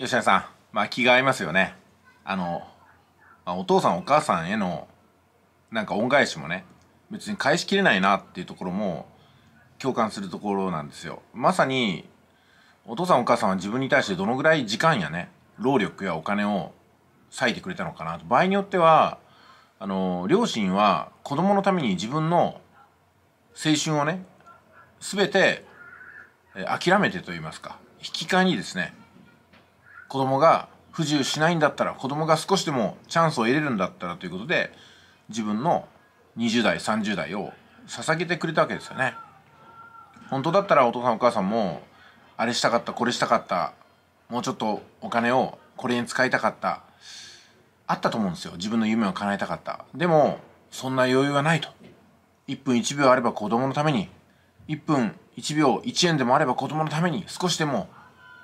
吉田さん、まあ気が合いますよね。あの、まあ、お父さんお母さんへのなんか恩返しもね、別に返しきれないなっていうところも共感するところなんですよ。まさに、お父さんお母さんは自分に対してどのぐらい時間やね、労力やお金を割いてくれたのかなと。場合によっては、あの、両親は子供のために自分の青春をね、すべて諦めてと言いますか、引き換えにですね、子供が不自由しないんだったら子供が少しでもチャンスを得れるんだったらということで自分の20代30代を捧げてくれたわけですよね。本当だったらお父さんお母さんもあれしたかったこれしたかったもうちょっとお金をこれに使いたかったあったと思うんですよ。自分の夢を叶えたかった。でもそんな余裕がないと。1分1秒あれば子供のために1分1秒1円でもあれば子供のために少しでも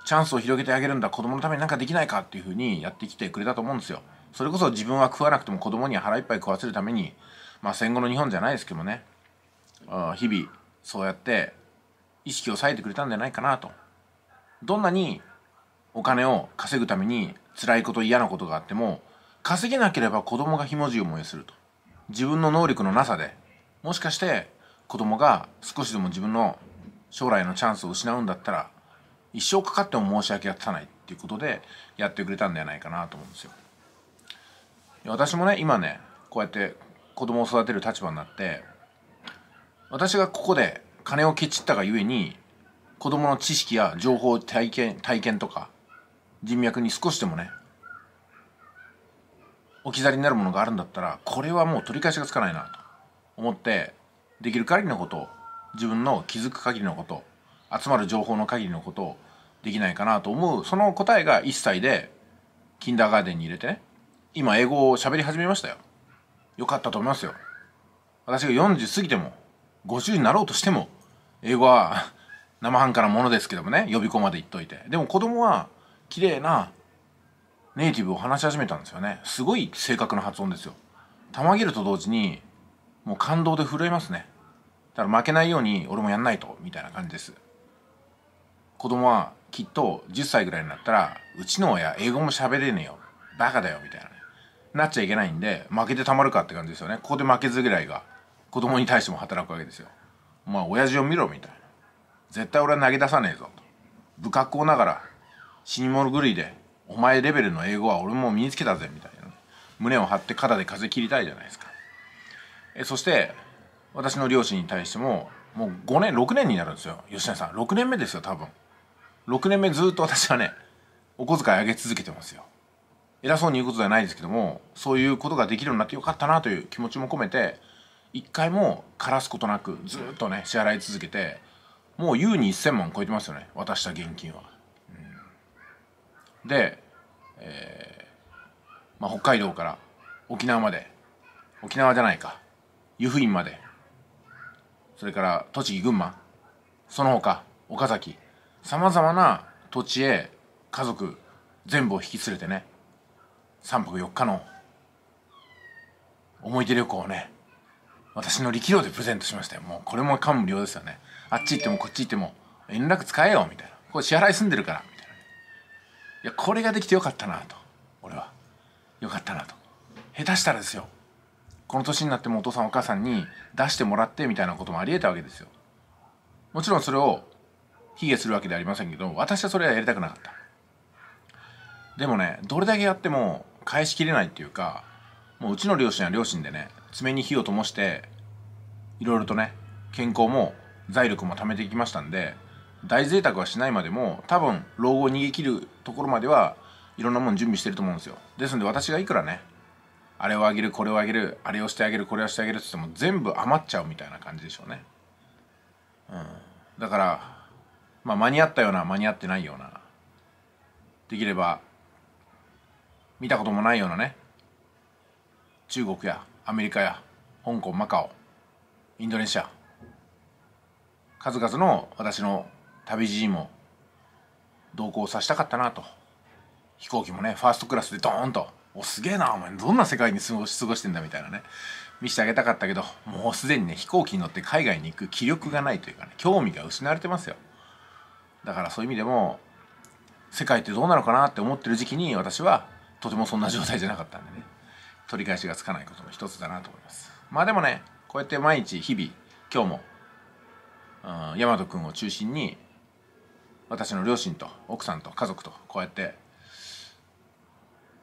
チャンスを広げてあげるんだ。子供のために何かできないかっていうふうにやってきてくれたと思うんですよ。それこそ自分は食わなくても子供には腹いっぱい食わせるためにまあ戦後の日本じゃないですけどもね日々そうやって意識を割いてくれたんじゃないかなと。どんなにお金を稼ぐために辛いこと嫌なことがあっても稼げなければ子供がひもじい思いをすると。自分の能力のなさでもしかして子供が少しでも自分の将来のチャンスを失うんだったら一生かかっても申し訳が立たないっていうことでやってくれたんではないかなと思うんですよ。私もね今ねこうやって子供を育てる立場になって私がここで金をケチったがゆえに子供の知識や情報体験体験とか人脈に少しでもね置き去りになるものがあるんだったらこれはもう取り返しがつかないなと思ってできる限りのことを自分の気づく限りのこと集まる情報の限りのことをできないかなと思う。その答えが1歳でキンダーガーデンに入れてね今英語を喋り始めましたよ。よかったと思いますよ。私が40過ぎても50になろうとしても英語は 生半可なものですけどもね予備校まで行っといて。でも子供は綺麗なネイティブを話し始めたんですよね。すごい正確な発音ですよ。たまげると同時にもう感動で震えますね。だから負けないように俺もやんないとみたいな感じです。子供はきっと10歳ぐらいになったらうちの親英語も喋れねえよ。バカだよ。みたいな、ね、なっちゃいけないんで負けてたまるかって感じですよね。ここで負けず嫌いが子供に対しても働くわけですよ。まあ親父を見ろみたいな。絶対俺は投げ出さねえぞと。不格好ながら死に物狂いでお前レベルの英語は俺も身につけたぜみたいな、ね、胸を張って肩で風切りたいじゃないですか。えそして私の両親に対してももう5年6年になるんですよ。吉野さん6年目ですよ多分。6年目ずっと私はねお小遣い上げ続けてますよ偉そうに言うことではないですけどもそういうことができるようになってよかったなという気持ちも込めて一回も枯らすことなくずっとね支払い続けてもう優に1,000万超えてますよね渡した現金は。うん、で、えーまあ、北海道から沖縄まで沖縄じゃないか湯布院までそれから栃木群馬その他岡崎さまざまな土地へ家族全部を引き連れてね3泊4日の思い出旅行をね私の力量でプレゼントしましたよ。もうこれも感無量ですよね。あっち行ってもこっち行っても連絡使えよみたいな。これ支払い済んでるからみたいな、ね、いやこれができてよかったなと。俺は。よかったなと。下手したらですよ。この年になってもお父さんお母さんに出してもらってみたいなこともありえたわけですよ。もちろんそれを卑下するわけではありませんけど私はそれはやりたくなかった。でもねどれだけやっても返しきれないっていうかもううちの両親は両親でね爪に火を灯していろいろとね健康も財力も貯めていきましたんで大贅沢はしないまでも多分老後を逃げ切るところまではいろんなもん準備してると思うんですよ。ですので私がいくらねあれをあげるこれをあげるあれをしてあげるこれをしてあげるって言っても全部余っちゃうみたいな感じでしょうね。うん。だからまあ、間に合ったような間に合ってないような。できれば見たこともないようなね。中国やアメリカや香港マカオインドネシア。数々の私の旅路にも同行させたかったなと。飛行機もねファーストクラスでドーンと「おすげえなお前どんな世界に過ごしてんだ」みたいなね。見せてあげたかったけどもうすでにね飛行機に乗って海外に行く気力がないというかね興味が失われてますよ。だからそういう意味でも世界ってどうなのかなって思ってる時期に私はとてもそんな状態じゃなかったんでね。取り返しがつかないことの一つだなと思います。まあでもねこうやって毎日日々今日も、うん、大和君を中心に私の両親と奥さんと家族とこうやって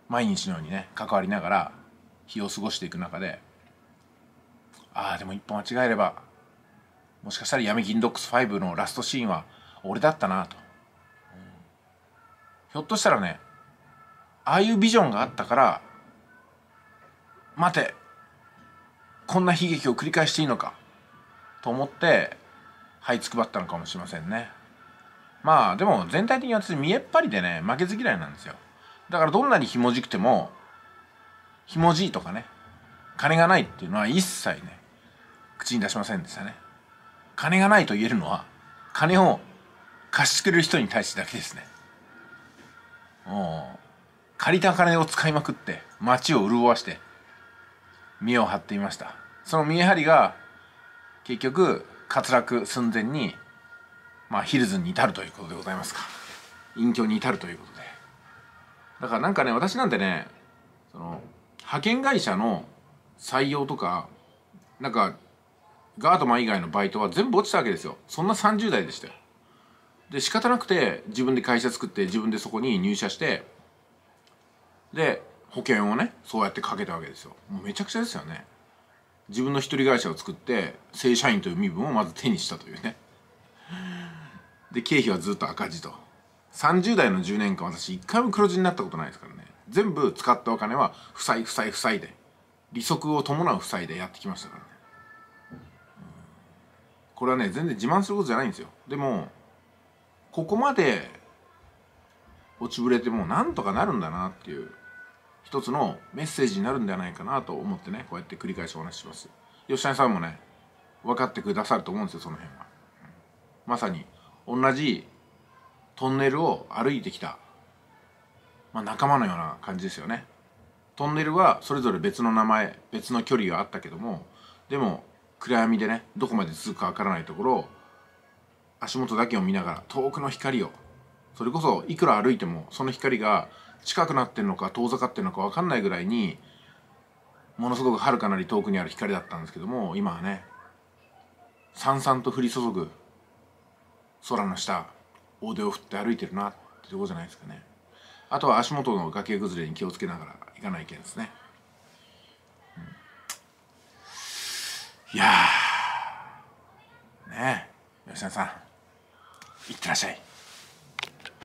毎日のようにね関わりながら日を過ごしていく中でああでも一歩間違えればもしかしたら闇銀ドックス5のラストシーンは俺だったなと、うん、ひょっとしたらねああいうビジョンがあったから待てこんな悲劇を繰り返していいのかと思って這いつくばったのかもしれませんね。まあでも全体的に私見えっ張りでね負けず嫌いなんですよ。だからどんなにひもじくてもひもじいとかね金がないっていうのは一切ね口に出しませんでしたね。金がないと言えるのは金を貸してくれる人に対してだけですね。もう借りた金を使いまくって街を潤わして見栄を張っていました。その見栄張りが結局滑落寸前にまあヒルズに至るということでございますか。隠居に至るということで。だからなんかね私なんてねその派遣会社の採用とかなんかガードマン以外のバイトは全部落ちたわけですよ。そんな30代でしたよ。で仕方なくて自分で会社作って自分でそこに入社してで保険をねそうやってかけたわけですよ。もうめちゃくちゃですよね。自分の一人会社を作って正社員という身分をまず手にしたというね。で経費はずっと赤字と。30代の10年間私一回も黒字になったことないですからね。全部使ったお金は負債負債負債で。利息を伴う負債でやってきましたからね。これはね全然自慢することじゃないんですよ。でもここまで落ちぶれてもなんとかなるんだなっていう一つのメッセージになるんではないかなと思ってねこうやって繰り返しお話しします。吉谷さんもね分かってくださると思うんですよその辺は。まさに同じトンネルを歩いてきた、まあ、仲間のような感じですよね。トンネルはそれぞれ別の名前別の距離があったけどもでも暗闇でねどこまで続くかわからないところを足元だけを見ながら遠くの光をそれこそいくら歩いてもその光が近くなってんのか遠ざかってんのか分かんないぐらいにものすごく遥かなり遠くにある光だったんですけども今はねさんさんと降り注ぐ空の下大手を振って歩いてるなってとこじゃないですかね。あとは足元の崖崩れに気をつけながら行かないけんですね、うん、いやねえ吉田さん。いってらっしゃい。